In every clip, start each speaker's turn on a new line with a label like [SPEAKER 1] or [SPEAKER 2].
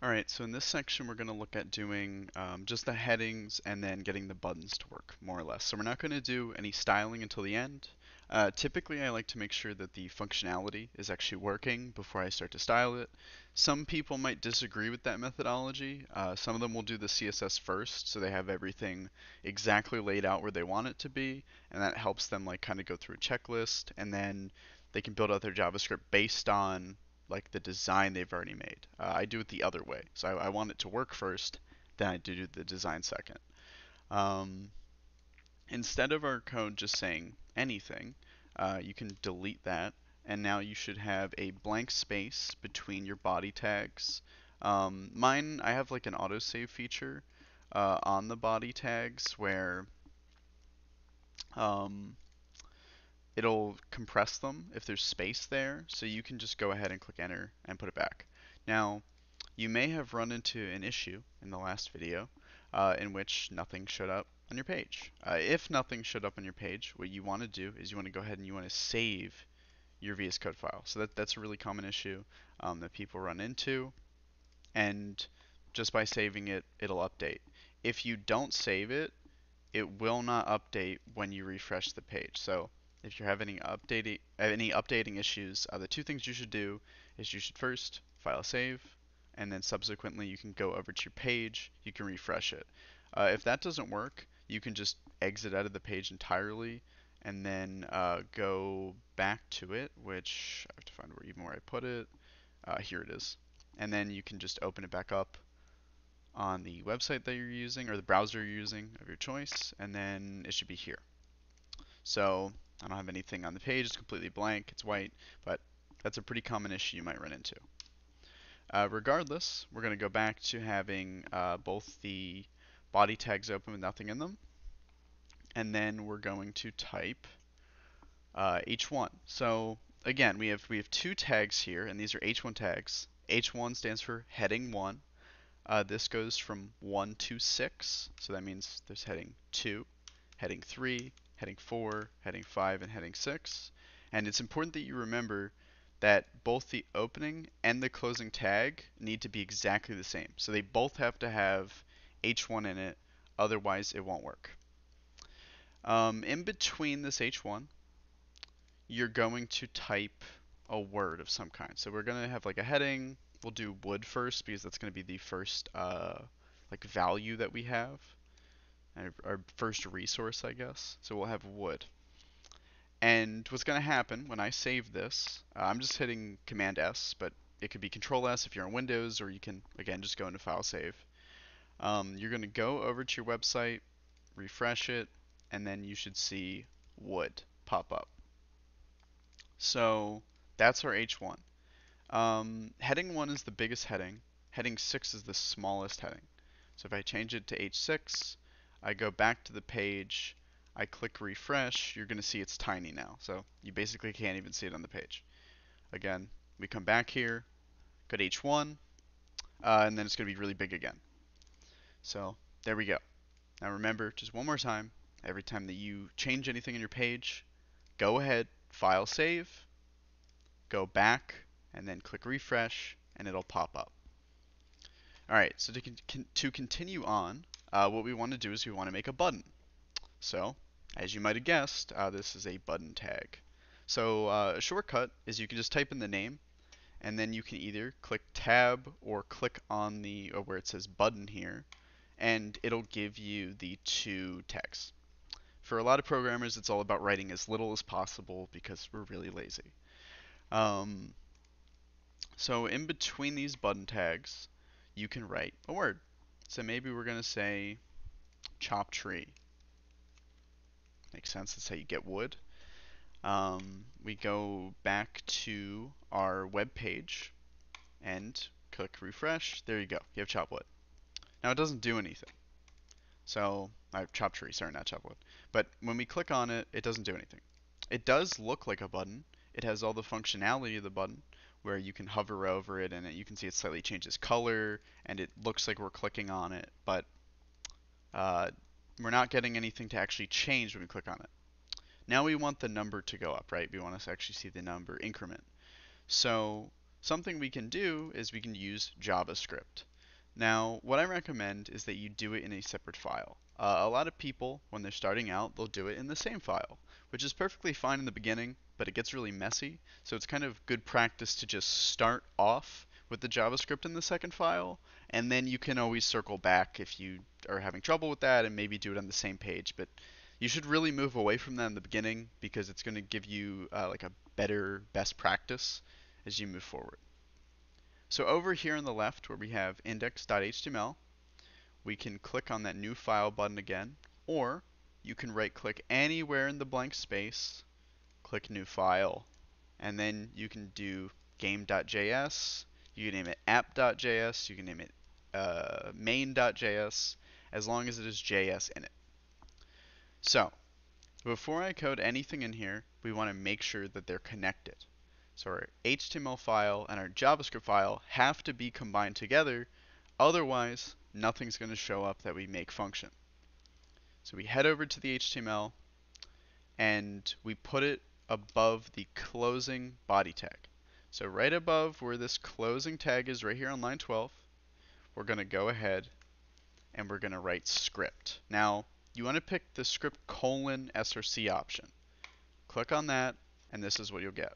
[SPEAKER 1] Alright, so in this section we're going to look at doing um, just the headings and then getting the buttons to work, more or less. So we're not going to do any styling until the end. Uh, typically I like to make sure that the functionality is actually working before I start to style it. Some people might disagree with that methodology. Uh, some of them will do the CSS first, so they have everything exactly laid out where they want it to be, and that helps them like kind of go through a checklist, and then they can build out their JavaScript based on like the design they've already made. Uh, I do it the other way. So I, I, want it to work first, then I do the design second. Um, instead of our code just saying anything, uh, you can delete that, and now you should have a blank space between your body tags. Um, mine, I have like an autosave feature uh, on the body tags where um, it'll compress them if there's space there, so you can just go ahead and click enter and put it back. Now, you may have run into an issue in the last video uh, in which nothing showed up on your page. Uh, if nothing showed up on your page, what you want to do is you want to go ahead and you want to save your VS Code file. So that, that's a really common issue um, that people run into, and just by saving it, it'll update. If you don't save it, it will not update when you refresh the page. So if you're having any updating any updating issues, uh, the two things you should do is you should first file save, and then subsequently you can go over to your page, you can refresh it. Uh, if that doesn't work, you can just exit out of the page entirely and then uh, go back to it, which I have to find where even where I put it. Uh, here it is. And then you can just open it back up on the website that you're using or the browser you're using of your choice, and then it should be here. So I don't have anything on the page, it's completely blank, it's white, but that's a pretty common issue you might run into. Uh, regardless, we're going to go back to having uh, both the body tags open with nothing in them, and then we're going to type uh, h1. So again, we have we have two tags here, and these are h1 tags. h1 stands for heading 1. Uh, this goes from 1 to 6, so that means there's heading 2, heading 3, heading 4, heading 5, and heading 6. And it's important that you remember that both the opening and the closing tag need to be exactly the same. So they both have to have h1 in it, otherwise it won't work. Um, in between this h1, you're going to type a word of some kind. So we're going to have like a heading. We'll do wood first because that's going to be the first uh, like value that we have our first resource, I guess. So we'll have wood. And what's going to happen when I save this, uh, I'm just hitting Command S, but it could be Control S if you're on Windows, or you can, again, just go into File Save. Um, you're going to go over to your website, refresh it, and then you should see wood pop up. So that's our H1. Um, heading 1 is the biggest heading. Heading 6 is the smallest heading. So if I change it to H6, I go back to the page, I click refresh, you're going to see it's tiny now. So you basically can't even see it on the page. Again, we come back here, go to H1, uh, and then it's going to be really big again. So there we go. Now remember, just one more time, every time that you change anything in your page, go ahead, file save, go back, and then click refresh, and it'll pop up. Alright, so to, con to continue on, uh, what we want to do is we want to make a button. So, as you might have guessed, uh, this is a button tag. So uh, a shortcut is you can just type in the name, and then you can either click tab or click on the uh, where it says button here, and it'll give you the two tags. For a lot of programmers, it's all about writing as little as possible because we're really lazy. Um, so in between these button tags, you can write a word. So maybe we're going to say chop tree. Makes sense. That's how you get wood. Um, we go back to our web page and click refresh. There you go. You have chop wood. Now it doesn't do anything. So I have chop tree. Sorry, not chop wood. But when we click on it, it doesn't do anything. It does look like a button. It has all the functionality of the button, where you can hover over it and it, you can see it slightly changes color and it looks like we're clicking on it, but uh, we're not getting anything to actually change when we click on it. Now we want the number to go up, right? We want to actually see the number increment. So something we can do is we can use JavaScript. Now, what I recommend is that you do it in a separate file. Uh, a lot of people, when they're starting out, they'll do it in the same file, which is perfectly fine in the beginning, but it gets really messy. So it's kind of good practice to just start off with the JavaScript in the second file, and then you can always circle back if you are having trouble with that and maybe do it on the same page. But you should really move away from that in the beginning because it's going to give you uh, like a better best practice as you move forward. So over here on the left where we have index.html, we can click on that new file button again, or you can right click anywhere in the blank space, click new file, and then you can do game.js, you can name it app.js, you can name it uh, main.js, as long as it is JS in it. So, before I code anything in here, we want to make sure that they're connected. So our HTML file and our JavaScript file have to be combined together, otherwise nothing's going to show up that we make function. So we head over to the HTML and we put it above the closing body tag. So right above where this closing tag is right here on line 12, we're going to go ahead and we're going to write script. Now, you want to pick the script colon src option. Click on that and this is what you'll get.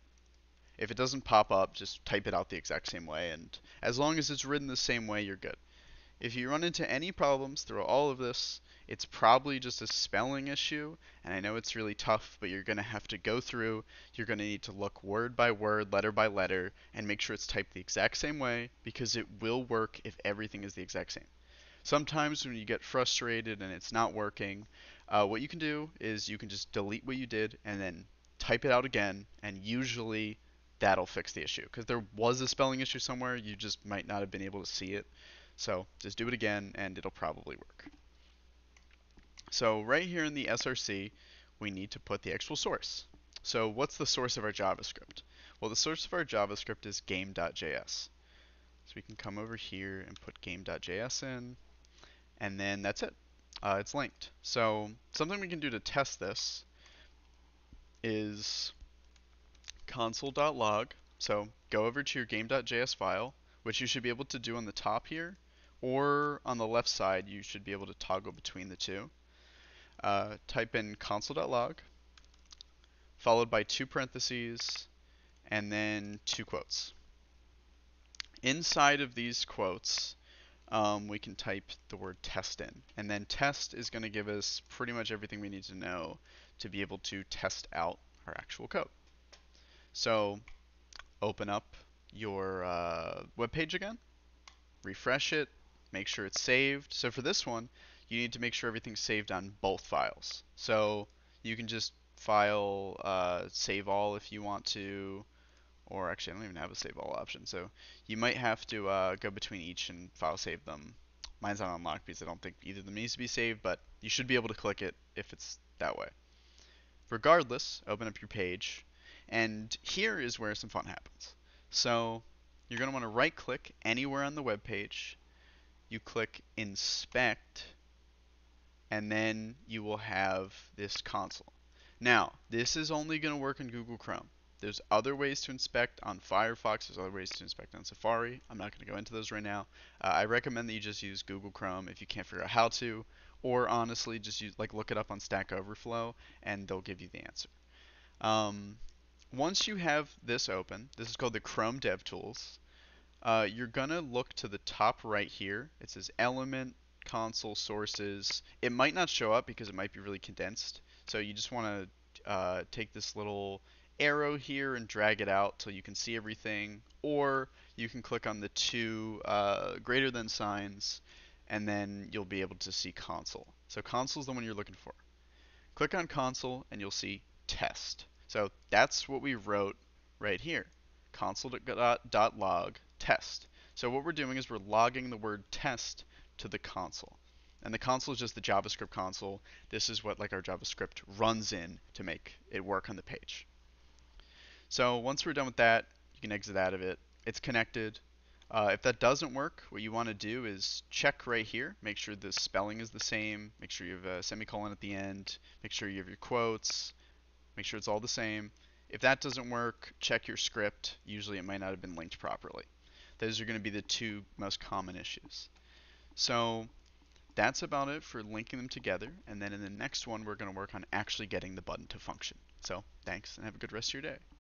[SPEAKER 1] If it doesn't pop up, just type it out the exact same way, and as long as it's written the same way, you're good. If you run into any problems through all of this, it's probably just a spelling issue, and I know it's really tough, but you're going to have to go through, you're going to need to look word by word, letter by letter, and make sure it's typed the exact same way, because it will work if everything is the exact same. Sometimes when you get frustrated and it's not working, uh, what you can do is you can just delete what you did and then type it out again, and usually that'll fix the issue. Because there was a spelling issue somewhere, you just might not have been able to see it. So just do it again and it'll probably work. So right here in the SRC, we need to put the actual source. So what's the source of our JavaScript? Well, the source of our JavaScript is game.js. So we can come over here and put game.js in, and then that's it. Uh, it's linked. So something we can do to test this is console.log. So go over to your game.js file, which you should be able to do on the top here, or on the left side, you should be able to toggle between the two. Uh, type in console.log, followed by two parentheses, and then two quotes. Inside of these quotes, um, we can type the word test in. And then test is going to give us pretty much everything we need to know to be able to test out our actual code. So open up your uh, web page again, refresh it, make sure it's saved. So for this one, you need to make sure everything's saved on both files. So you can just file uh, save all if you want to, or actually I don't even have a save all option. So you might have to uh, go between each and file save them. Mine's not unlocked because I don't think either of them needs to be saved, but you should be able to click it if it's that way. Regardless, open up your page, and here is where some fun happens. So you're going to want to right click anywhere on the web page. You click inspect and then you will have this console. Now, this is only going to work in Google Chrome. There's other ways to inspect on Firefox. There's other ways to inspect on Safari. I'm not going to go into those right now. Uh, I recommend that you just use Google Chrome if you can't figure out how to, or honestly, just use like look it up on Stack Overflow, and they'll give you the answer. Um, once you have this open, this is called the Chrome DevTools, uh, you're going to look to the top right here. It says Element, Console, Sources. It might not show up because it might be really condensed. So you just want to uh, take this little arrow here and drag it out till you can see everything. Or you can click on the two uh, greater than signs and then you'll be able to see console. So console is the one you're looking for. Click on console and you'll see test. So that's what we wrote right here. console.log test. So what we're doing is we're logging the word test to the console. And the console is just the JavaScript console. This is what like our JavaScript runs in to make it work on the page. So once we're done with that, you can exit out of it. It's connected. Uh, if that doesn't work, what you want to do is check right here. Make sure the spelling is the same. Make sure you have a semicolon at the end. Make sure you have your quotes. Make sure it's all the same. If that doesn't work, check your script. Usually it might not have been linked properly. Those are going to be the two most common issues. So that's about it for linking them together. And then in the next one, we're going to work on actually getting the button to function. So thanks and have a good rest of your day.